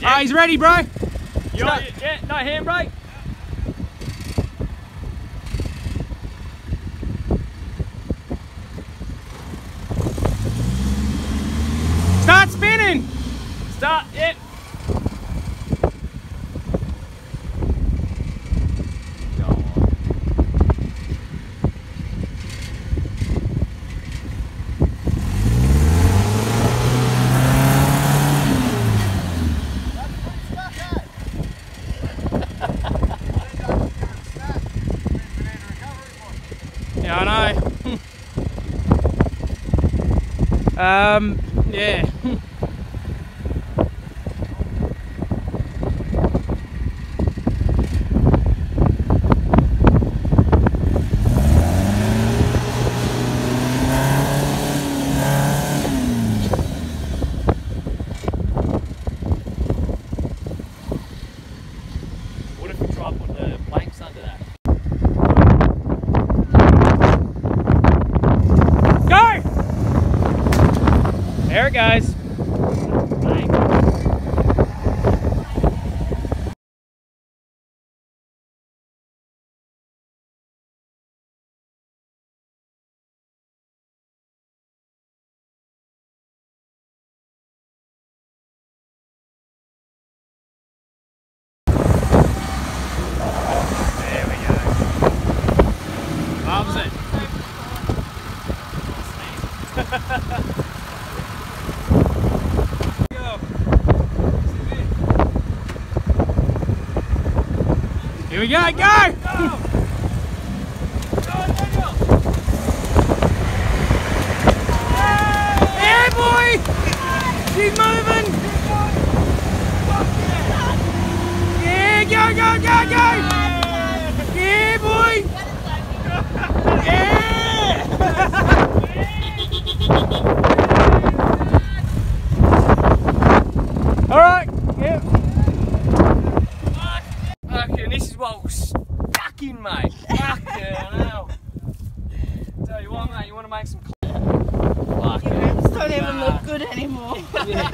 Yeah. Ah, he's ready, bro. You want- yeah, no handbrake. Start spinning. Start, yeah. Yeah, I know. um, yeah. There goes. Here we go, go! go. yeah, boy! She's moving! Yeah, go, go, go, go! Yeah, boy! Tell you what, mate, you want to make some. Lock it. So don't even look good anymore. yeah.